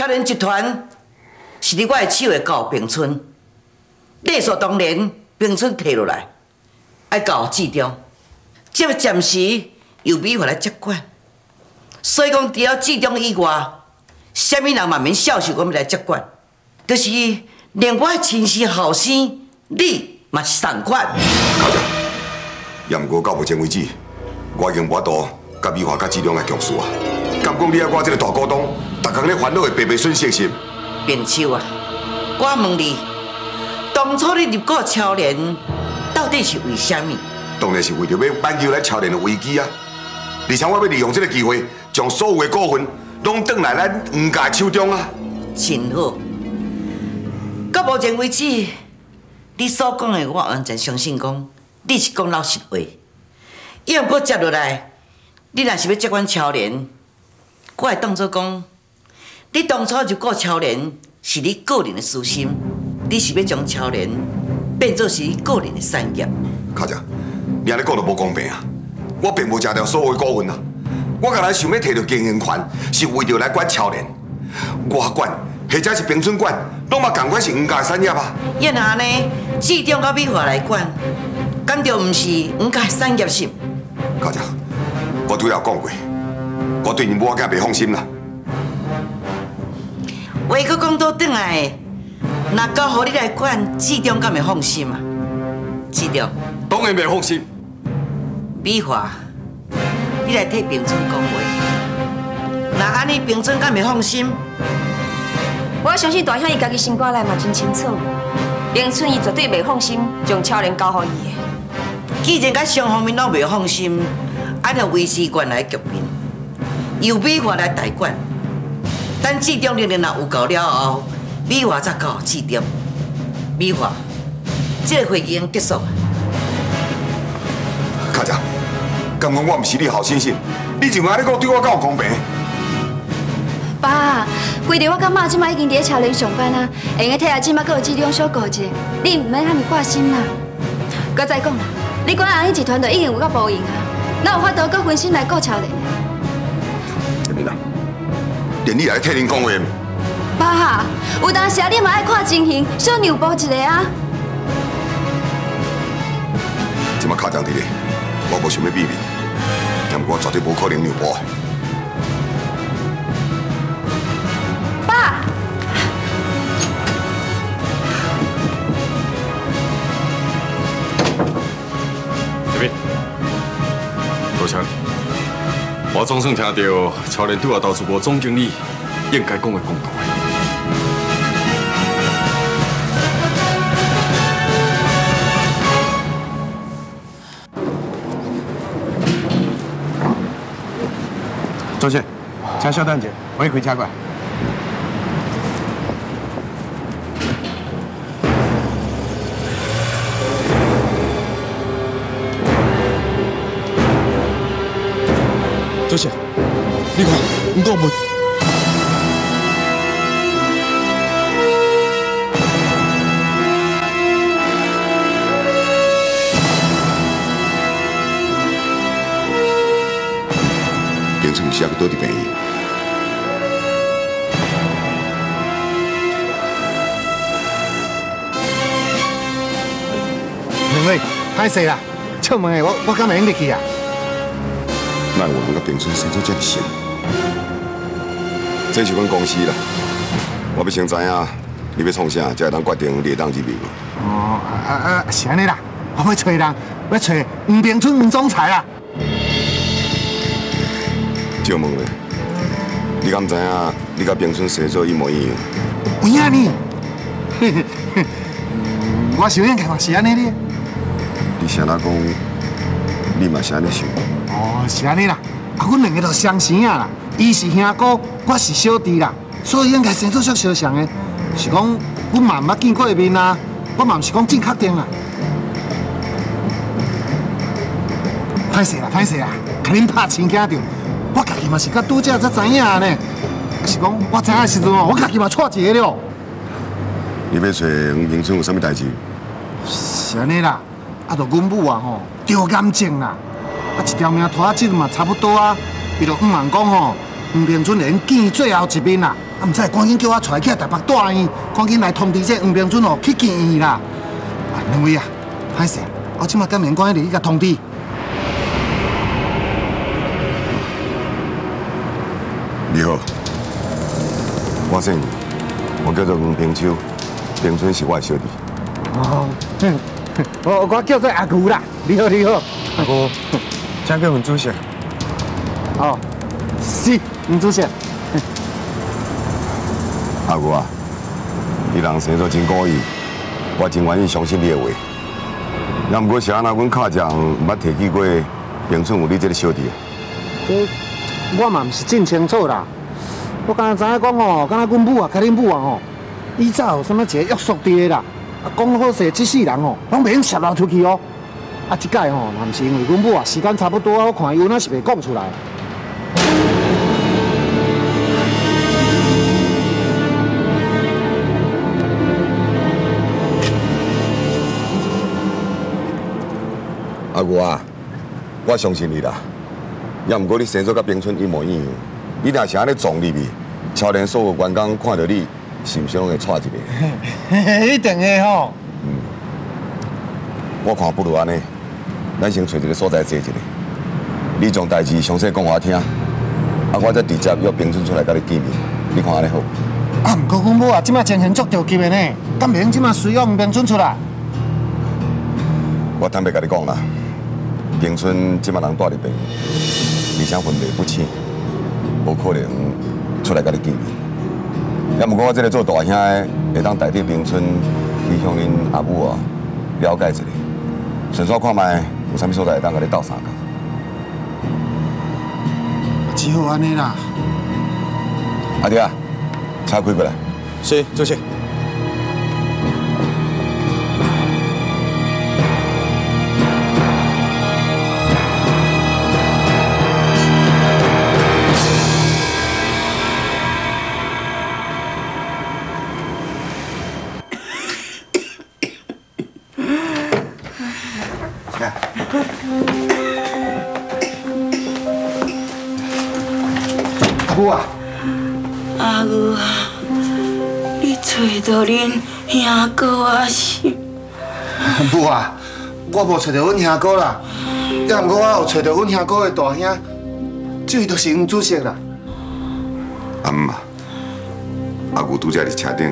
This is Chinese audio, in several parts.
超人集团是伫我的手下交平村，理所当然，平村摕落来，爱交志中，这暂时由美华来接管。所以讲，除了志中以外，啥物人嘛免笑受我们来接管，就是连我亲生后生你嘛是同款。校长，杨过到目前为止，我已经无多甲美华甲志中来局势啊。敢讲你啊，我这个大股东，逐工咧烦恼会白白损失是。变秋啊，我问你，当初你入股超联，到底是为虾米？当然是为着要挽救咱超联的危机啊！而且我要利用这个机会，将所有的股份拢转来咱吴家手中啊！真好。到目前为止，你所讲的，我完全相信，讲你是讲老实话。要我接落来，你若是要接管超联，我会当作讲，你当初入股超联是你个人的私心，你是要将超联变作是你个人的产业。卡姐，你安尼讲就无公平啊！我并无吃掉所有的股份啊！我本来想要摕到经营权，是为着来管超联。我管或者是平村管，拢嘛共款是黄家的产业啊！要安尼，志中甲美华来管，敢就毋是黄家产业是？卡姐，我拄要讲过。我对你母仔袂放心啦。话搁讲倒转来，若交互你来管，志中敢会放心啊？志中，当然袂放心。美华，你来替平村讲话。那安尼平村敢会放心？我相信大兄伊家己心肝内嘛真清楚，平村伊绝对袂放心将超人交互伊的。既然甲双方面拢袂放心，按照维持原来局面。由美华来代管，等志中力量若有够了后，美华再交志中。美华，这个会议已经结束。卡姐，刚刚我唔是你好先生，你就安尼讲对我够公平？爸，规日我甲妈即马已经伫超联上班啊，会用替阿姊妈搁有志中小顾者，你唔免遐尼挂心啦。搁再讲啦，你管阿英集团就已经有够无用啊，哪有法度阁分心来顾超联？连你也来替恁讲话。爸，有当时你嘛爱看情形，小让步一个啊。即马卡张伫咧，我无想要秘密，但我绝对无可能让步。我总算听到超联对我投资部总经理应该讲的公道。周先，请稍等一下，我也回家过来。你看，唔够不？平时是要多啲便宜。两位，太细啦，出门的我我敢会用得去啊？奈有人甲平村生做这么熟？这是阮公司啦，我要先知影你要创啥，才会当决定你当入面。哦，啊啊，是安尼啦，我要找人，要找吴平春吴总裁啦。借问咧，你敢知影你甲平春生做一模一样？有影呢？我想应该嘛是安尼哩。你啥哪讲？你嘛是安尼想？哦，是安尼啦，啊，阮两个都相生啊啦，伊是兄哥，我是小弟啦，所以应该生做足相像的。是讲，阮嘛毋捌见过面啊，我嘛毋是讲真确定啦。歹势啦，歹势啦，甲恁拍亲惊着，我家己嘛是甲拄则才知影呢。是讲，我知影的时阵哦，我家己嘛错一个了。你要找黄平村有啥物代志？是安尼啦，啊，着阮母啊吼，着感情啦。啊，一条命拖啊，这嘛差不多啊。伊就唔忙讲吼，黄明春连见最后一面啦，啊，唔知赶紧叫我带起来台北大院，赶紧来通知这黄明春哦去见伊啦。啊，两位啊，歹势，我即马赶紧赶紧入去甲通知。你好，我姓我叫做黄平秋，平春是我的小弟。哦，哼，我我叫做阿牛啦。你好，你好，阿哥，请叫阮主席。哦，是黄主席。阿牛啊，你人生都真古意，我真愿意相信你的话。那不过是安那，阮卡匠毋捌提起过平春有你这个小弟。这我嘛毋是真清楚啦。我刚才知影讲哦，敢若阮母啊，甲恁母啊吼，以早有什么一个约束伫的啦。啊，讲好势，这世人哦，拢袂用泄露出去哦。啊，即届吼，嘛毋是因为阮母啊，时间差不多，我看伊有哪是袂讲出来。阿牛啊，我相信你啦。也毋过你生做甲冰春一模一样，你若是安尼撞入去，超连所有员工看到你，是毋是拢会踹一个？一定的吼。嗯我看不如安尼，咱先找一个所在坐一下。你将代志详细讲我听，啊，我再直接约冰春出来甲你见面。你看安尼好？啊，毋过阮母啊，即马精神足着急的呢，敢袂用即摆随约黄明春出来？我坦白甲你讲啦，冰春即马人住伫边，而且魂魄不清，无可能出来甲你见面。也毋过我这个做大兄的，会当代替冰春去向恁阿母啊了解一下，顺便看卖有啥物所在会当甲你斗相共。只好安尼啦。阿弟啊，车开过来。是，主席。兄哥啊是？母啊，我无找到阮兄哥啦，也毋过我有找到阮兄哥的大兄，这位就是黄主席啦。阿姆啊，阿姑拄则伫车顶，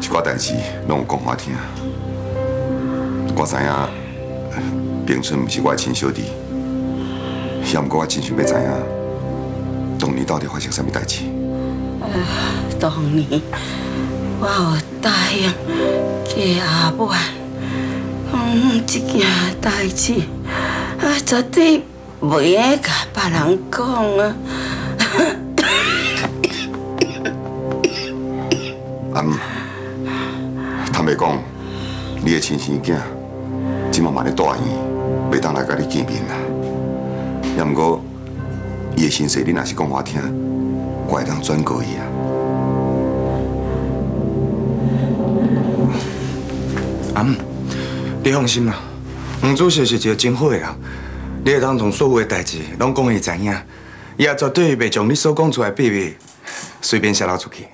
一寡代志拢有讲我听。我知影冰春毋是我的亲小弟，也毋过我真想要知影，当年到底发生啥物代志。当年我有答应嫁阿母，嗯，这件代志啊，绝对袂用甲别人讲啊。阿 姆，坦白讲，你的亲生囝，即马嘛咧大院，袂当来甲你见面啦。也毋过，伊的身世你若是讲我听，我会当转告伊啊。阿姆，你放心啦，黄主席是一个真好的人，你会当从所有的代志拢讲伊知影，伊也绝对袂将你所讲出来秘密随便泄露出去。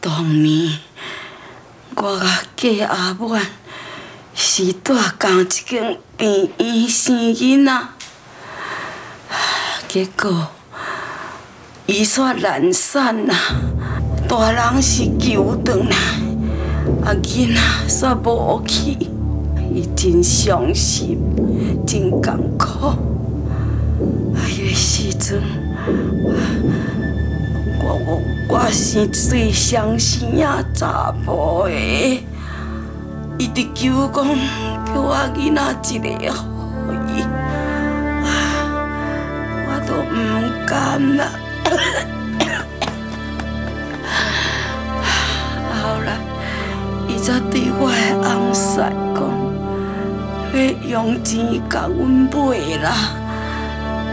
当年我甲嫁阿母是住同一间病院生囡仔，结果伊煞懒散啦，大人是救转来，啊囡仔煞无去，伊真伤心，真艰苦。啊，迄个时阵。我我我是最伤心啊查甫的，伊直求讲叫我囡仔一个好伊，我都唔甘啦。后来，伊才对我的翁婿讲，要用钱甲阮买啦，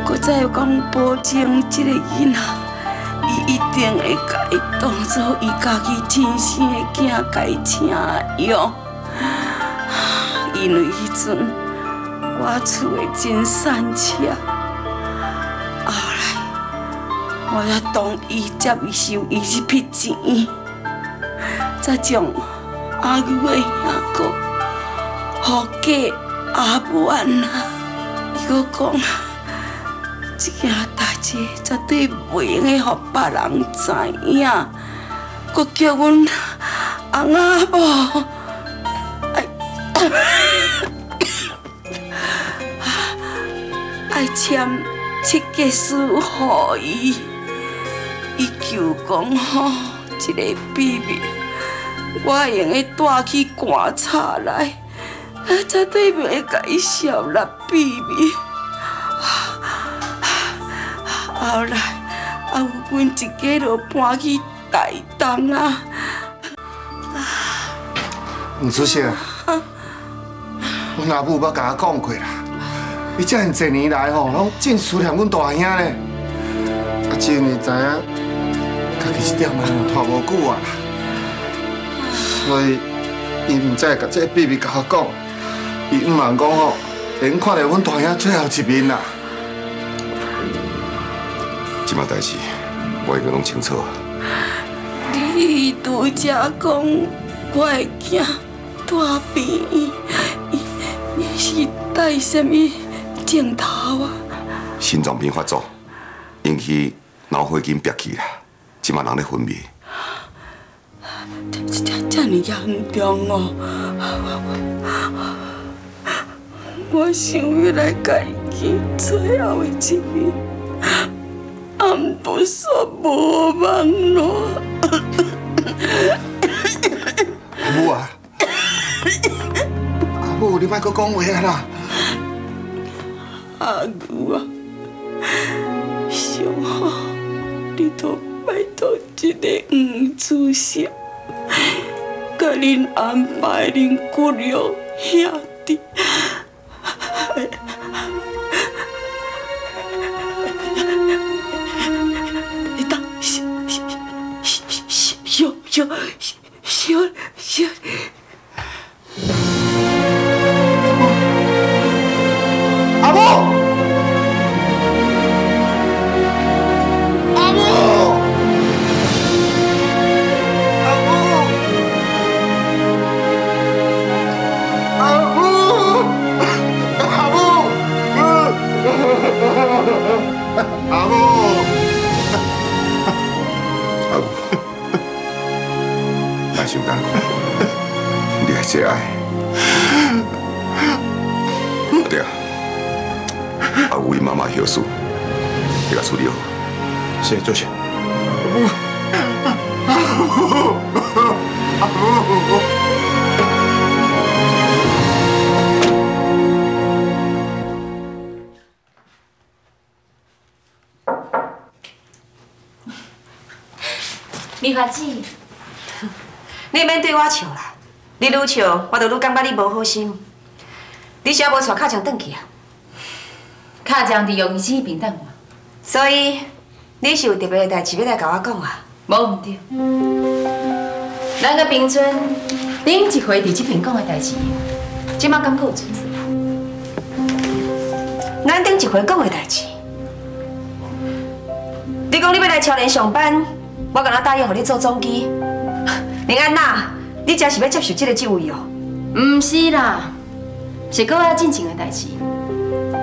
搁再讲保证这个囡仔。伊一定会甲伊当做伊家己亲生的囝，甲伊请养。因为迄阵我厝的真善车。后来，我才同意接受伊这笔钱，才将阿牛的兄哥互嫁阿万啊。伊搁讲，这件代志绝对袂用个互别人知影，搁叫阮翁仔某 爱爱签切结书互伊，伊求讲吼，这个秘密我用带去棺材来。绝对袂甲伊泄露秘密。后来，啊阮一家就搬去台东啊。吴主席，阮阿母捌甲我讲过啦，伊遮尔侪年来吼，拢真思念阮大兄咧。啊，真会知影，家己一点仔拖无久啊，所以伊毋再甲这秘密甲我讲。伊毋茫讲吼，会看到阮大兄最后一面啦。即码代志，我已经拢清楚。你拄则讲我会惊大病，伊伊是带什么镜头啊？心脏病发作，引起脑血筋憋气啦，即码人咧昏迷。这这这么严重哦！我想要来改见最后的一面，俺不说无望咯。阿母啊，阿母，你莫搁讲话啊啦！阿牛啊，上好你都拜托一个黄主席，甲恁安排恁骨肉兄弟。你当小你还是爱。对啊，阿为妈妈后事，你甲处理好。谢谢主席。米花子，你免对我笑啦，你愈笑，我就愈感觉你无好心。你是还无带卡强转去啊？卡将伫用医生边等我，所以你是有特别的代志要来甲我讲啊？无毋对。咱甲平村顶一回伫这边讲的代志，即马感觉有存在。咱顶一回讲的代志，你讲你要来超联上班，我敢若答应互你做总机。林安娜，你真是要接受这个职位哦？毋是啦，是搁较进前的代志。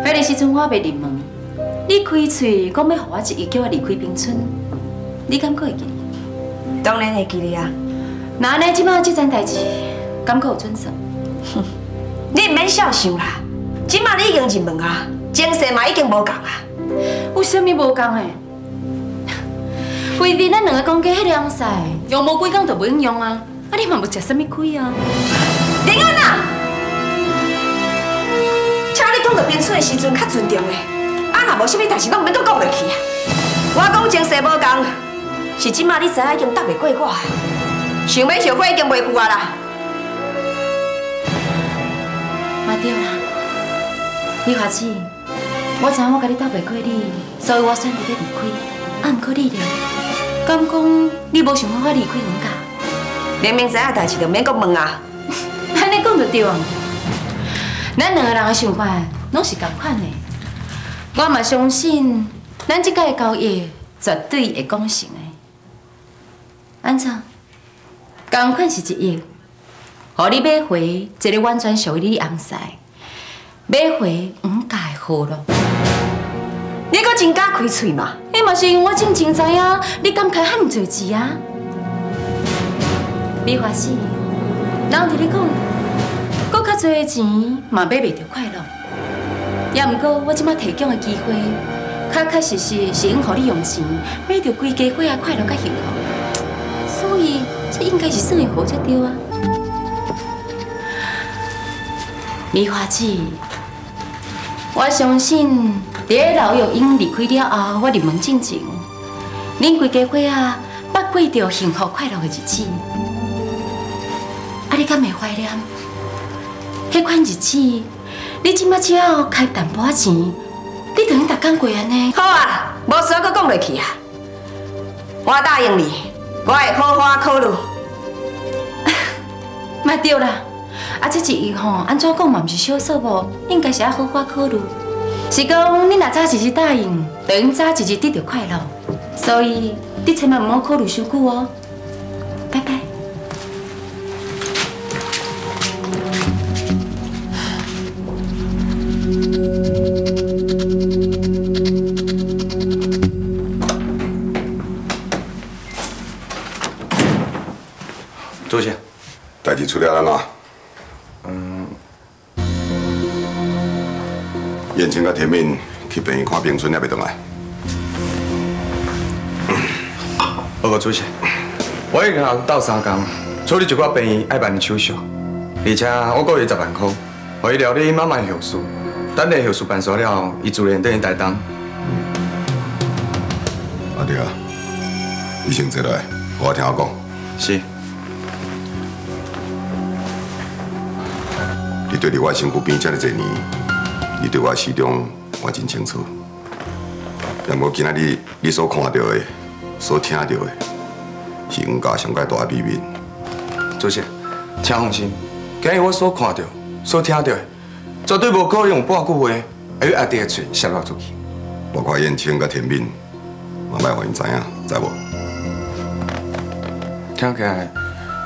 迄个时阵我未入门，你开嘴讲要互我一个叫我离开冰村，你敢搁会记得？当然会记哩啊。那安尼即马这件代志，敢搁有准算？你毋免少想啦，即马你已经入门啊，精神嘛已经无共啊。有啥物无共的？为伫咱两个讲过迄个红赛，用无几工就袂用啊！啊，你嘛无食啥物亏啊？林安娜，请你讲到冰村的时阵较尊重的，啊，若无啥物代志，拢免搁讲落去啊。我讲精神无共，是即马你知影已经答袂过我，想要后悔已经袂赴啊啦。嘛对啦，李华子，我知影我甲你斗袂过你，所以我选择要离开。啊，毋过你咧，敢讲你无想法我离开人家？明明知影代志，就免搁问啊。安尼讲就对啊。咱两个人的想法拢是共款的。我嘛相信，咱这届交易绝对会讲成的。安怎？共款是一亿，互你买回一个完全属于你的红赛，买回五届好咯。你搁真敢开嘴嘛？迄嘛是因为我真正知影，你敢开遐尼侪钱啊？美华死，人伫你讲，搁较侪的钱嘛买袂着快乐。也毋过我即摆提供的机会，确确实实是用互你用钱买着规家伙啊快乐甲幸福。所以这应该是算会好才对啊。美华姊，我相信。在老友英离开了后，我入门进前，恁规家伙啊，捌过着幸福快乐的日子。啊，你敢会怀念？迄款日子，你即马只要开淡薄仔钱，你就用逐工过安尼。好啊，无需要搁讲落去啊。我答应你，我会好好考虑。嘛对啦，啊，这一亿吼，安怎讲嘛毋是小数目，应该是要好好考虑。是讲，你若早一日答应，就用早一日得到快乐。所以，你千万唔好考虑伤久哦。拜拜。敏去病院看冰春，也袂回来。报告主席，我已经斗三工，处理一挂病院爱办的手续，而且我过伊十万块，我伊料理慢慢后事，等你后事办煞了，伊自然等于代单。阿弟啊，你先坐来，我听我讲。是。你对伫我身躯边这么多年。你对我始终我真清楚，但我今仔日你所看到的、所听到的，是阮家上界大秘密。主席，请放心，今日我所看到、所听到的，绝对无可能用半句话会与阿弟的嘴泄露出去。包括燕青甲田敏，我卖互因知影，知无？听起来，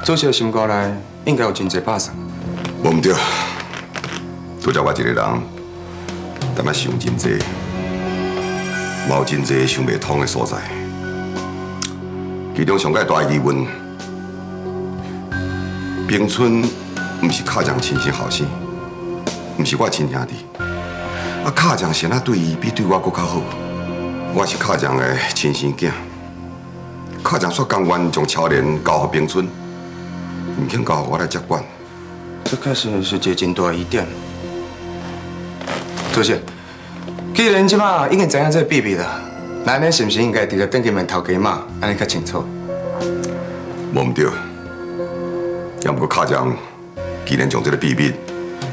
主席的心肝内应该有真侪把算。无毋对，除了我一个人。但嘛想真济，有真济想袂通的所在。其中上界大疑问，冰村毋是卡将亲生后生，毋是我亲兄弟。啊，卡将现在对伊比对我搁较好。我是卡将的亲生囝。卡将说甘愿将超年交予冰村，毋肯交予我来接管。这确实是一个真大疑点。主席，既然即马已经知影这个秘密了，那恁是不是应该直接等佢们头家嘛，安尼较清楚？无毋对，也毋过卡将，既然将这个秘密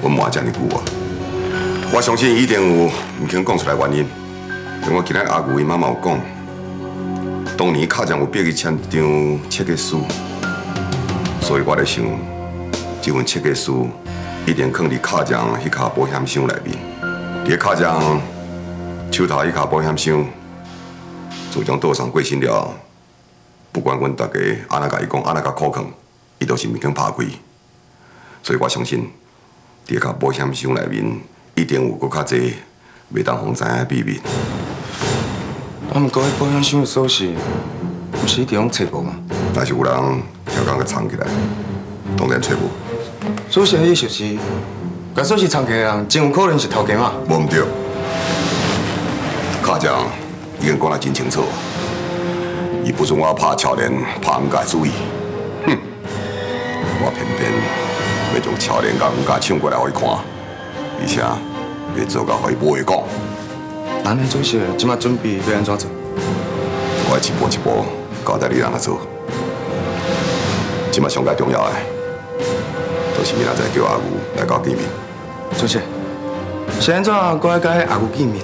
我瞒遮尼久啊，我相信一定有唔肯讲出来原因。因我今日阿舅伊妈妈有讲，当年卡将有逼伊签一张切割书，所以我在想，这份切割书一定藏伫卡将迄卡保险箱内面。伫卡匠手头一卡保险箱，自从倒上过身了，不管阮大家安那甲伊讲，安那甲口抗，伊都是毋肯拍开。所以我相信，伫卡保险箱内面一定有搁较济袂当互知影秘密。啊，毋过迄保险箱的锁匙，毋是一定拢找无吗？若是有人调工去藏起来，当然找无。锁匙伊就是？把锁匙藏起来，人真有可能是偷家嘛？无唔对，卡将已经讲得真清楚，伊不准我拍乔莲，拍人家主意。哼，我偏偏要将乔莲甲唔家抢过来互伊看，而且要做到互伊不会讲。咱的主席即马准备要安怎做？我一步一步交代你让他做。即马上加重要的，就是明仔载叫阿牛来搞见面。主席，是安怎搁爱甲阿牛见面？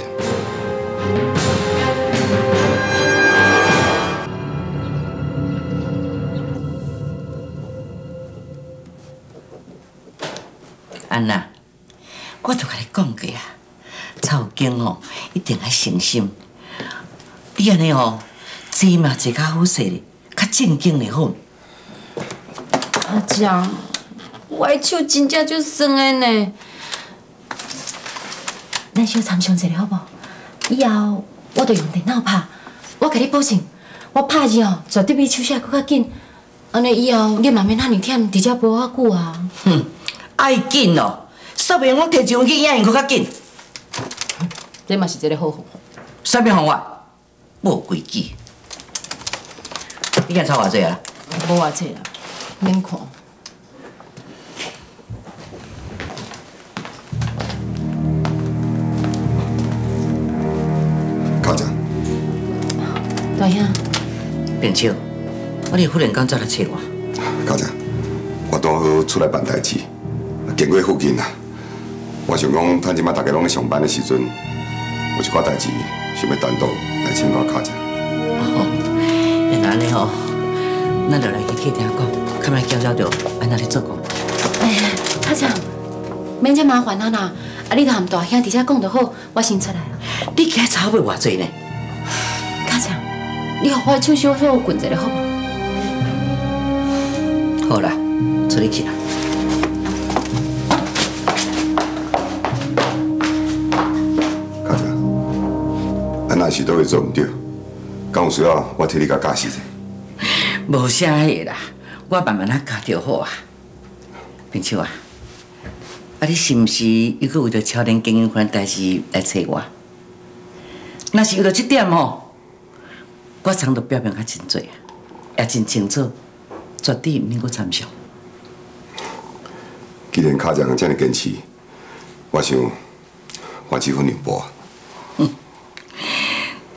安娜，我都甲你讲过啊，经哦，一定要诚心。你安尼吼，做嘛做较好势咧，较正经的好。阿江，我的手真正就酸的呢。咱小参详一下好不？以后我就用电脑拍，我给你保证，我拍字哦，绝对比手写搁较紧。安尼以后你嘛免遐尼忝，直接陪我久啊。哼，爱紧哦，说明我摕一份去影印搁较紧。这嘛是一个好方法。啥物方法？无规矩。你今抄偌济啊？无偌济啦，免看。大兄，变少，我哩忽然间再来找我。卡姐，我刚好出来办代志，经过附近啊，我想讲，趁即摆大家拢咧上班的时阵，有一寡代志想要单独来请我卡姐。哦，原来安尼吼，咱就来去客厅讲，看卖交交着安那咧做工。哎呀，卡长，免这麻烦啊啦，啊你同大兄伫遮讲就好，我先出来啊。你今吵要偌济呢？你互我手小小棍一下好无？好啦，出去去啦。卡姐，安若是倒位做毋对，敢有需要我替你甲解释者？无啥个啦，我慢慢啊教就好啊。冰秋啊，啊你是毋是又搁为着超人经营款代志来找我？若是为着这点吼，我常都表明较真多啊，也真清楚，绝对毋免搁参详。既然卡姐这么坚持，我想我几分让步。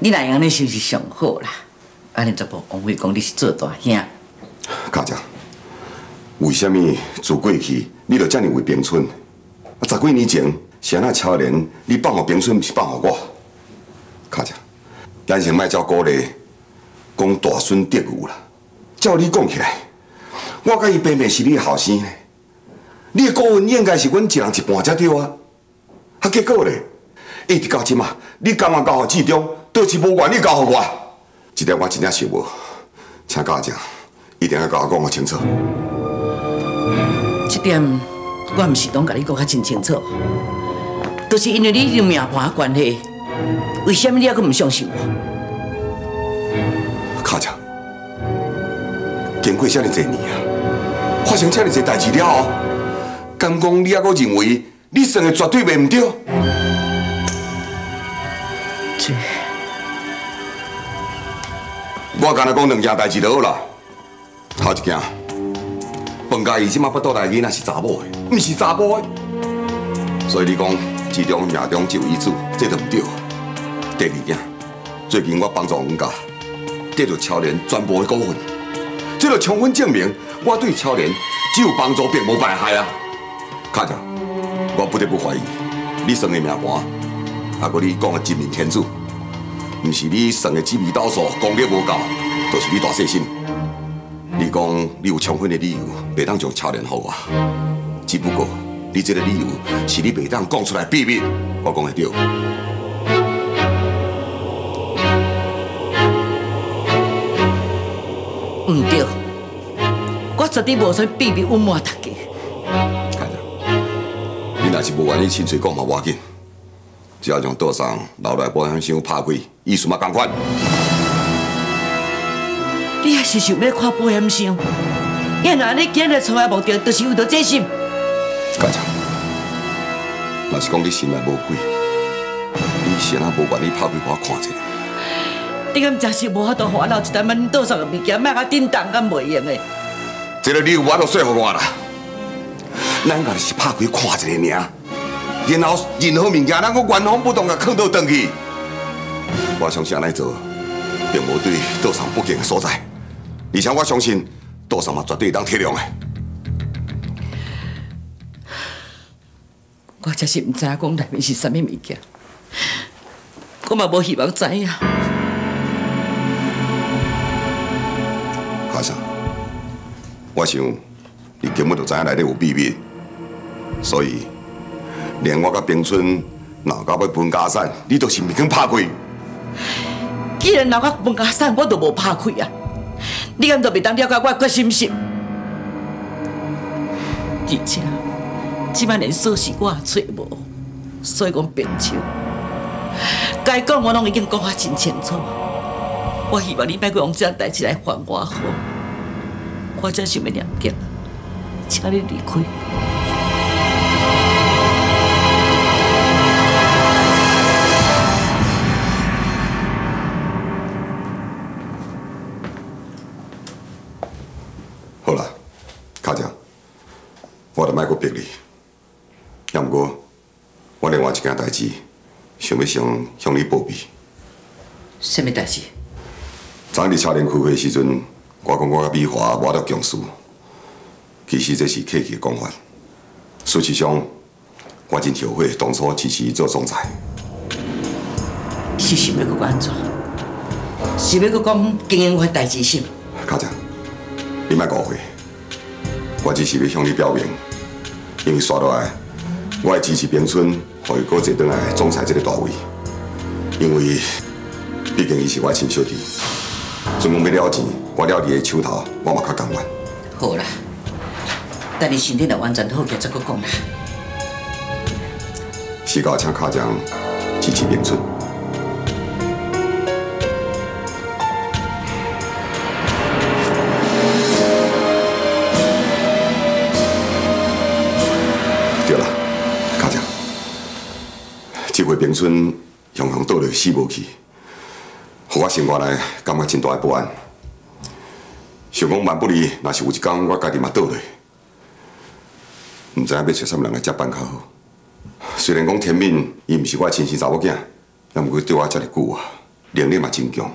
你若安尼就是上好啦，安尼绝无枉费讲你是做大兄。卡姐，为什么自过去你就这么为冰村？啊，十几年前是安那超然你放互冰村，毋是放互我？卡姐，咱先卖照鼓励，讲大孙得有啦。照你讲起来，我甲伊平平是你的后生呢。你的顾问应该是阮一人一半才对啊。啊，结果呢，一直到即马，你甘愿交互志忠，倒是无愿意交互我。这点我真正想无，请家长一定要甲我讲个清楚。这点我毋是拢甲你讲较真清楚，都、是因为你有命盘关系，为什么你还阁毋相信我？卡姐，经过这么多年啊，发生这么多代志了后，敢讲你还阁认为你算的绝对袂唔对？这我干那讲两件代志就好啦。头一件，本家姨即马要倒来囡仔是查某的，毋是查甫的，所以你讲其中命中就有遗嘱，这都唔对。第二件，最近我帮助阮家得到超联全部的股份，这就充分证明我对超联只有帮助并无败害啊！卡姐，我不得不怀疑你算的命盘，啊，搁你讲的真命天子。毋是你算的紫微斗数功。力无够，就是你大细心。你讲你有充分的理由，袂当将超联给我，只不过你这个理由是你袂当讲出来秘密，我讲的对。毋对，我绝对无算秘密隐瞒大家。看着，你若是无愿意亲嘴讲嘛，要紧，只要将桌上留来保险箱拍开，意思嘛同款。你还是想要看保险箱？原来你今日出来目的，就是为着这心。干啥？若是讲你心内无鬼，你是安无愿意拍开我看一下？你敢真是无法度烦恼一单万桌上的物件，莫甲叮当敢袂用的。这个理由我都说服我啦。咱家是拍开看一下尔，然后任何物件咱搁原封不动甲放倒转去。我相信安尼做，并无对桌上不敬的所在，而且我相信桌上嘛绝对会当体谅的。我真是毋知影讲内面是啥物物件，我嘛无希望知影。我想你根本就知影内底有秘密，所以连我甲冰春闹到要分家产，你都是唔肯拍开。既然闹到分家产，我都无拍开啊！你敢都袂当了解我决心是？而且，即摆连锁匙我也找无，所以讲变手。该讲我拢已经讲啊真清楚。我希望你别再用这样代志来烦我好。我真想要念经，请你离开。好啦，卡姐，我就莫阁逼你。要毋过，我另外一件代志，想要向向你报备。什么代志？昨日车联开会时阵，我讲我甲美华我到强势，其实这是客气的讲法。事实上，我真后悔当初支持伊做总裁。你是想要搁安怎？是要搁讲经营的代志是？卡姐，你莫误会，我只是要向你表明，因为刷落来，我会支持冰村，互伊搁坐转来总裁这个大位，因为毕竟伊是我亲小弟。准讲要了钱，我了你的手头，我嘛较甘愿。好啦，等你身体若完全好起再搁讲啦。时到请卡匠支持冰村。对了，卡匠，这回平村雄雄倒落死无去。互我生活内感觉真大的不安，想讲万不利，若是有一天我家己嘛倒落，毋知影要找啥物人来接班较好。虽然讲天敏伊毋是我亲生查某囝，但毋过对我遮尔久啊，能力嘛真强。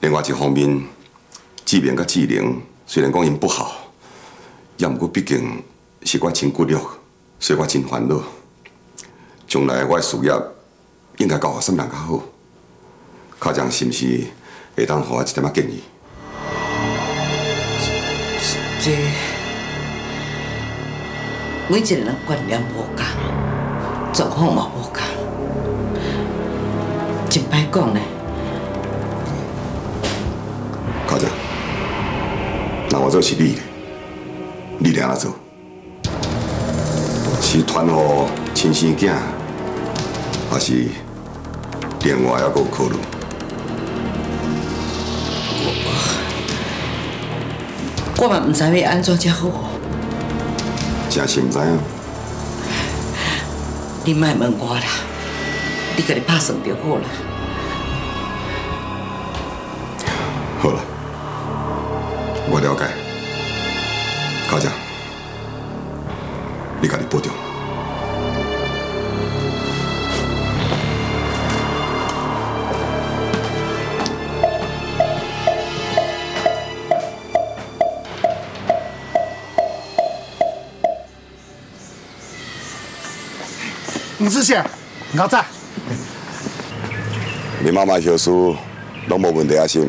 另外一方面，志明甲志玲虽然讲因不好，也毋过毕竟是我亲骨肉，所以我真烦恼。将来我的事业应该交互啥物人较好？卡匠是毋是会当互我一点仔建议？这每一个人观念无共，状况嘛无共，真歹讲呢。卡匠，那我做是你的，你俩安做？是传互亲生囝，还是另外还阁有考虑？我嘛唔知要安怎才好，真是唔知啊。你莫问我啦，你家己拍算就好啦。好了，我了解。家长，你家己保重。吴主席，牛仔，你妈妈后事拢无问题啊，是？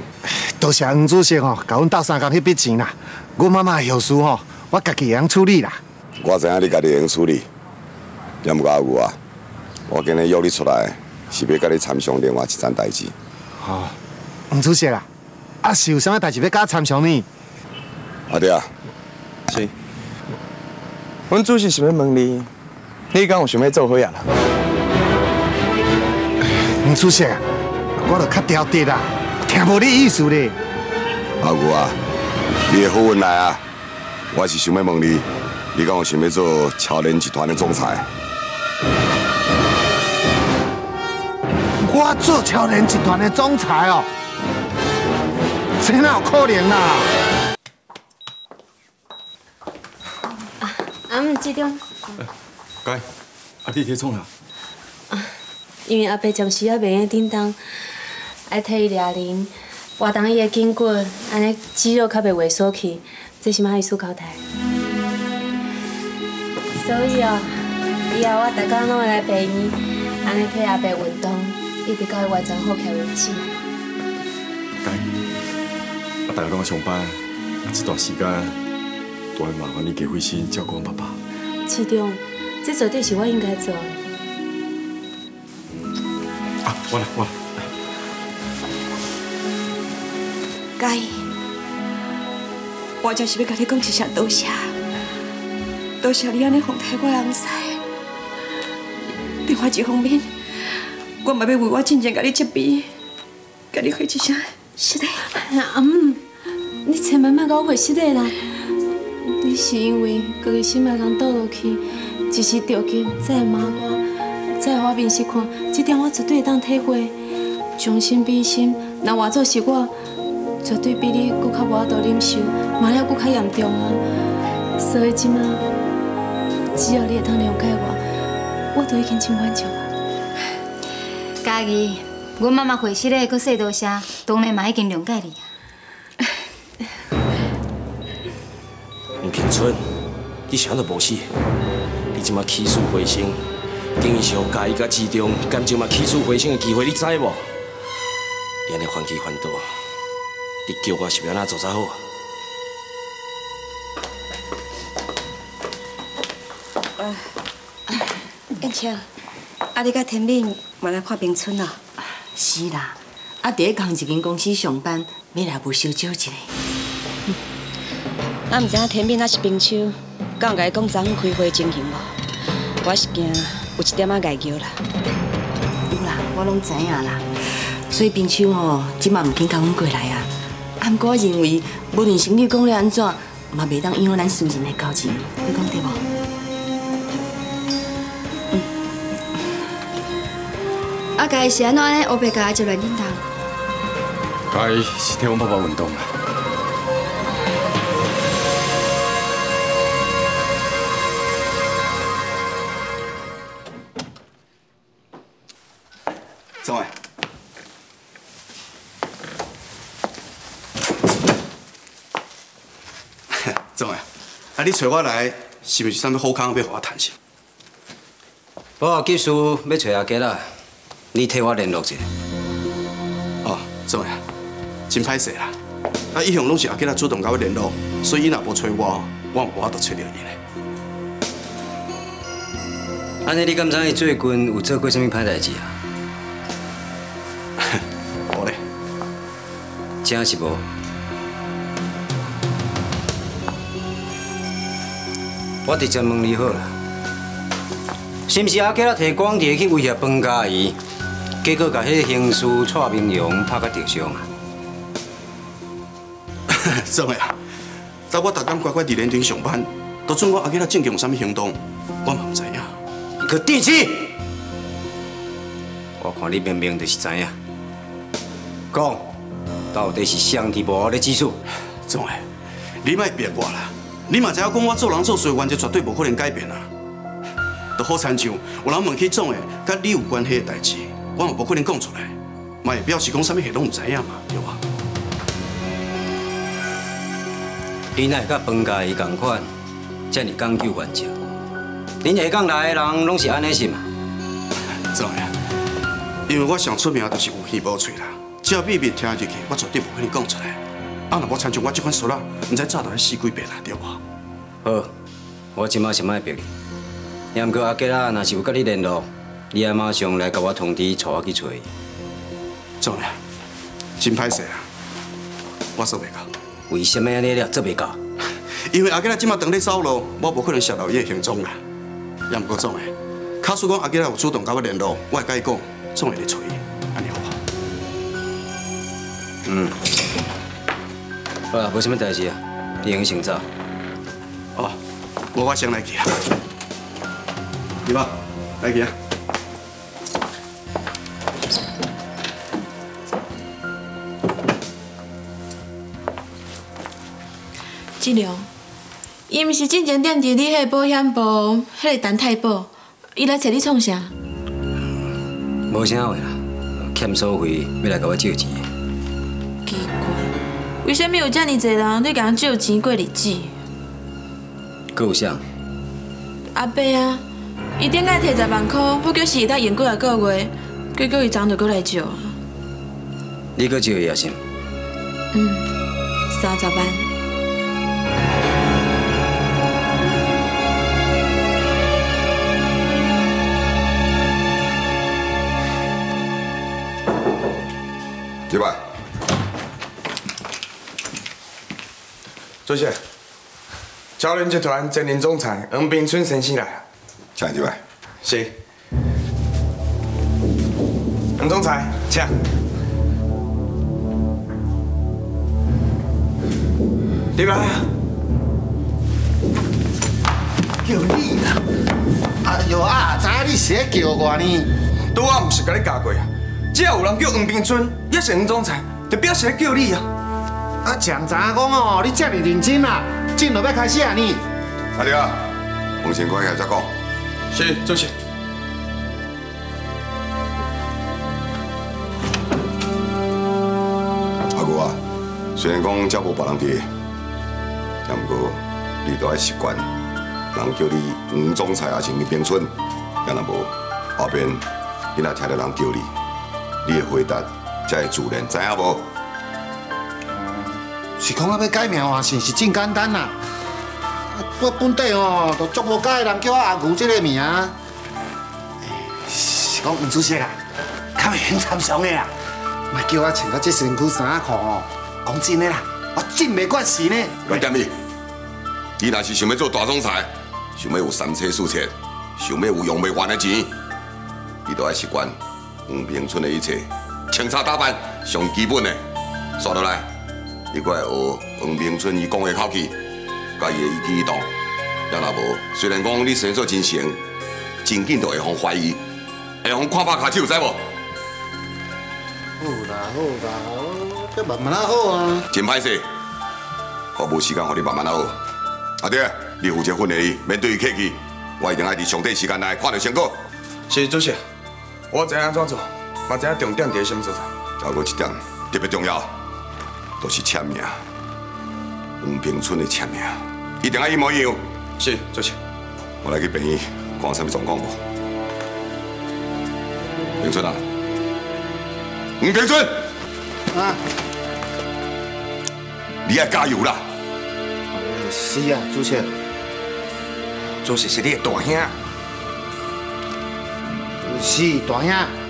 多谢吴主席吼，甲阮斗相共迄笔钱啦。阮妈妈后事吼，我家己会用处理啦。我知影你家己会用处理，也毋过阿牛啊，我今日约你出来，是要甲你参详另外一件代志。吼，吴主席啊，啊是有啥物代志要甲我参详呢？阿弟啊，是。阮主席是要问你，你敢有想要做伙啊？吴主席啊，我著较刁滴啦，听无你意思咧。阿牛啊，你的好运来啊！我是想要问你，你敢有想要做超联集团的总裁？我做超联集团的总裁哦，这哪有可能啦？阿姆这种，该，阿弟伫创啥？因为阿伯暂时还袂用叮当，爱替伊抓铃，活动伊的筋骨，安尼肌肉较袂萎缩去，这是嘛伊思考台。所以哦，以后我逐工拢会来陪伊，安尼替阿伯运动，一直到伊完全好起来为止。该，啊，大家拢在上班，啊，这段时间，都会麻烦你给慧心照顾我爸爸。市长，这绝对是我应该做的。我来我来。嘉义，我真是要甲你讲一声多谢，多谢你安尼奉替我翁婿。另外一方面，我嘛要为我真正甲你接庇，甲你回一声是的。阿姆，你千万莫甲我回失礼啦！你是因为家己心爱人倒落去，一时着急才会骂我，才会我面色看，这点我绝对会当体会。将心比心，若换做是我，绝对比你搁较无法度忍受，骂了搁较严重啊！所以即马，只要你会当谅解我，我都已经真满足啊！嘉义，阮妈妈回失礼，搁说多些，当然嘛已经谅解你啊。吴平春，你啥都无死，你即马起死回生，竟然是互家己甲志忠感情嘛起死回生的机会，你知无？你安尼反其反倒，你叫我是要安怎做才好啊？燕青，啊，你甲天敏嘛来看冰村啊？是啦，啊，第一工一间公司上班，要来无小少一个。啊，毋知影天敏那是冰手，敢有甲伊讲昨昏开会情形无？我是惊有一点仔碍叫啦。有啦，我拢知影啦。所以冰手吼，即嘛毋肯甲阮过来啊。啊，毋过我认为，无论生理讲了安怎，嘛袂当影响咱私人的交情，你讲对无？啊，嘉义是安怎呢？黑白甲接来恁兜？该是替阮爸爸运动啊。你找我来，是不是啥物好康要互我谈成？我技术要找阿杰啦，你替我联络一下。哦，总诶，真歹势啦。啊，以向拢是阿杰仔主动甲我联络，所以伊若无找我，我嘛无法度找到伊咧。安尼你敢知伊最近有做过什么歹代志啊？无咧，真是无。我直接问你好了，是毋是阿杰仔摕光碟去威胁方嘉怡，结果把迄个刑事蔡明荣拍甲重伤啊？总诶啊，但我逐工乖乖伫连顶上班，都准我阿杰仔正经有啥物行动，我嘛毋知影。你可电视！我看你明明就是知影，讲到底是上帝无我咧指数。总诶，你莫逼我啦！你嘛知影讲我做人做事原则绝对无可能改变啊！都好亲像有人问起总诶，甲你有关系的代志，我嘛无可能讲出来，嘛会表示讲啥物事拢毋知影嘛，对吧？你乃甲方家伊同款，遮尔讲究原则。恁下港来的人拢是安尼是嘛？总诶，因为我上出名就是有气无嘴啦，只要秘密听入去，我绝对无可能讲出来。啊，若无参像我这款事啦，毋知早就来死几遍啦，对吧？好，我即马是卖逼你。也毋过阿杰仔若是有甲你联络，你爱马上来甲我通知，带我去找伊。总诶，真歹势啊，我做袂到。为什么安尼了做袂到？因为阿杰仔即马当咧走路，我无可能泄露伊的行踪啦。也毋过总诶，假使讲阿杰仔有主动甲我联络，我会甲伊讲，总会来找伊，安尼好无？嗯。好啦，无什么代志啊，你先先走。哦，我我先来去啊。你吧，来去啊。志良，伊毋是进前踮伫你迄个保险部，迄个陈太保，伊来找你创啥？无啥话啦，欠收费要来甲我借钱。为什么有遮尔侪人对甲人借钱过日子？搁有啥？阿伯啊，伊顶下摕十万块，好叫是当延过来个月，结果伊昨就过来借。你搁借伊啊是？嗯，三十万。入来。主席，超人集团前任总裁黄炳春先生来了。请入来。是。黄总裁，请。入来啊！叫你啦！哎呦啊，知影你是在叫我呢？拄啊，不是甲你教过啊？只要有人叫黄炳春，也是黄总裁，就表示在叫你啊。啊，强知影讲哦，你这么认真啊，真就要开始啊你？阿弟啊，问先关起来再讲。是，主席。阿哥啊，虽然讲这无别人伫，但不过你都爱习惯，人叫你黄总裁也是你冰春，也若无后边你若听到人叫你，你的回答才会自然，知影无？是讲啊要改名换姓是真简单啦。我本地哦，都足无介人叫我阿牛这个名。是讲黄主席啊，较袂参详的啦，莫叫我穿到这身躯衫裤哦。讲真的啦，我真袂惯事呢。来点你，你若是想要做大总裁，想要有三妻四妾，想要有用不完的钱，你都要习惯黄平村的一切，清茶打扮上基本的，刷落来，你搁来学黄明春伊讲的口气，甲伊的一举一动。要若无，虽然讲你生做真成，真紧就会互怀疑，会互看破骹手，知无？好啦好啦，这慢慢啊好啊。真歹势，我无时间互你慢慢啊好。阿爹，你负责训练伊，免对伊客气，我一定爱伫上短时间内看到成果。是主席，我知影安怎做，嘛知影重点伫什么所在。还有一点特别重要，就是签名。黄平春的签名，一定要一模一样。是主席。我来去病院看什么状况无？平春啊，黄平春，啊，你要加油啦！是啊，主席。主席是你的大兄。是大兄。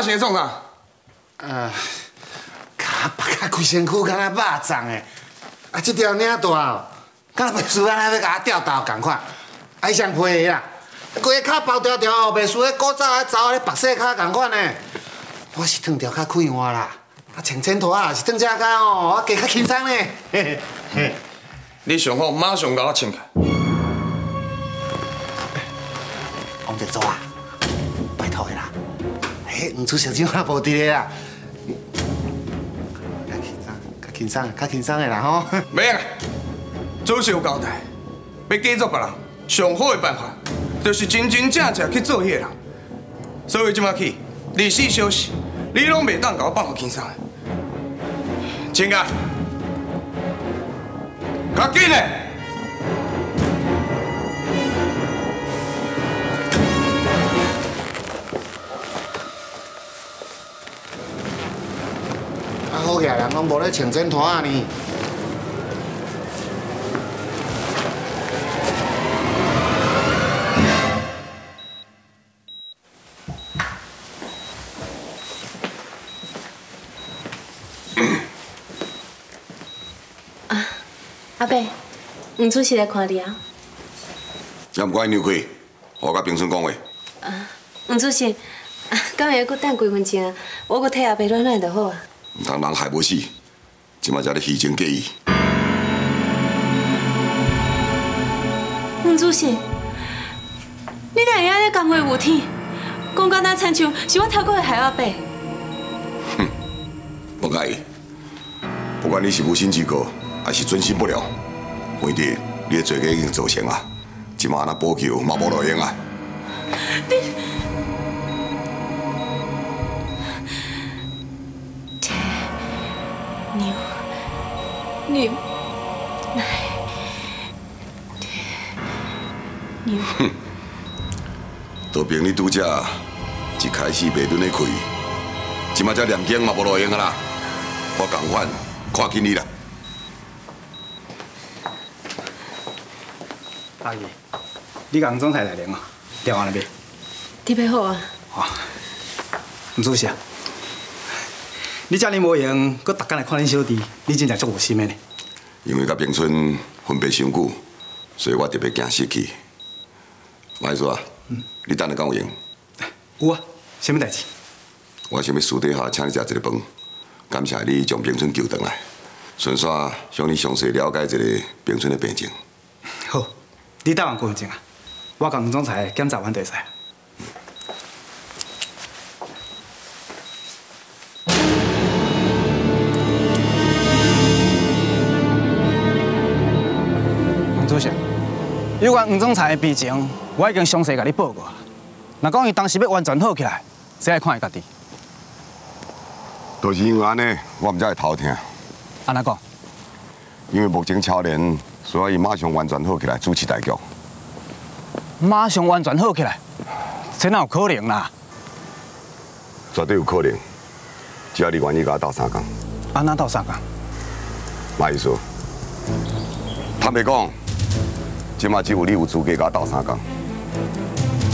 你即摆是创啥？啊，卡巴卡规身躯敢若肉粽的，啊，这条领大，敢若袂输安尼要甲我吊倒共款，爱上皮的啦，规个脚包条条，袂输迄古早迄查某咧白色脚共款的。我是烫条较快活啦，啊，穿衬拖啊是烫遮骹哦，我加较轻松呢。嘿嘿嘿，你上好马上甲我穿起。王德祖啊，嘿，黄主席怎啊无伫个啦？较轻松，较轻松，较轻松的啦吼。免啊，主席有交代，要继续别人，上好的办法就是真真正正去做迄个人。所以即摆起，二四小时，你拢袂当甲我放互轻松的。请假，较紧的。好起来，人拢无咧穿衬拖啊呢。阿伯，黄主席来看你啊。也毋管你扭开，我甲平村讲话。啊黄主席，啊敢会搁等几分钟啊？我搁替阿伯暖暖就好啊。毋通人害无死，即马才咧虚情假意。黄主席，你哪会安尼讲话有天？讲到那亲像是我跳过会害阿伯。不介意，不管你是无心之过，还是存心不了，反正你的罪过已经造成啊，即马安那补救嘛无路用啊。牛牛奶牛，道凭你拄则一开始袂轮咧开，即马才念经嘛无路用啊啦。我共款看紧你啦。阿姨，你讲总裁来电啊？电话那边。特别好啊。好，唔主席，你遮尔无闲，搁逐天来看恁小弟，你真正足有心的呢。因为甲平春分别伤久，所以我特别惊失去。马叔啊，你等下敢有闲？有啊，什么代志？我想要私底下请你食一个饭，感谢你将平春救回来，顺便向你详细了解一下平春的病情。好，你等下过分钟啊，我甲吴总裁检查完就会使。有关吴总裁的病情，我已经详细甲你报过。若讲伊当时要完全好起来，只爱看伊家己。就是因为安尼，我毋才会头疼。安怎讲？因为目前超人需要伊马上完全好起来主持大局。马上完全好起来，这哪有可能啦？绝对有可能，只要你愿意甲我斗三工。安怎斗三工？马意思？坦白讲，即马只有你有资格甲我斗三工，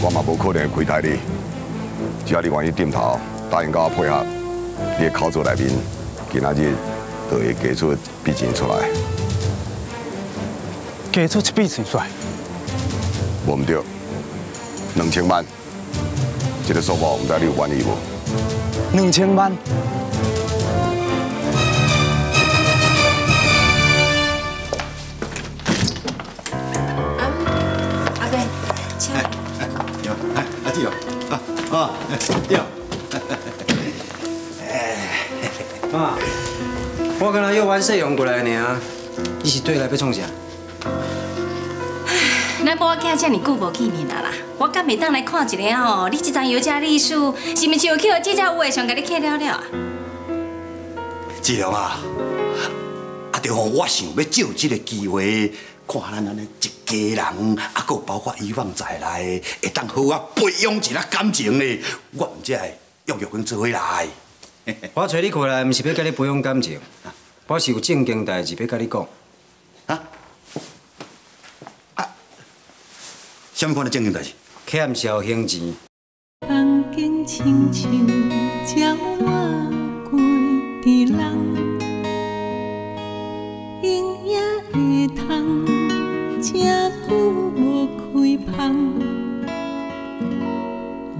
我嘛无可能亏待你。只要你愿意点头答应甲我配合，你的口座内面今仔日就会加出笔钱出来。加出一笔钱出来？无毋对，两千万，这个数目毋知你有愿意无？两千万？阿弟哦，啊啊，弟哦，妈，我刚才又完事用过来呢，你是对来要创啥？咱某囝遮尔久无见面啊啦，我敢袂当来看一下吼？你这张油价历史是毋是有去互记者有会上甲你客了了啊？志良啊，啊，对吼，我想要借这个机会，看咱安尼一家人，啊，搁包括以往在内，会当好啊培养一下感情呢，我毋才会约约跟做伙来。我找你过来，毋是要甲你培养感情，我是有正经代志要甲你讲。啊？啊什么款的正经代志？欠小兄钱。风景亲像鸟我归伫人，永夜的窗，正久无开放。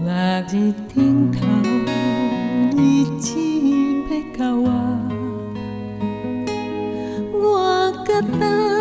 落日顶头，日子要到我，我甲等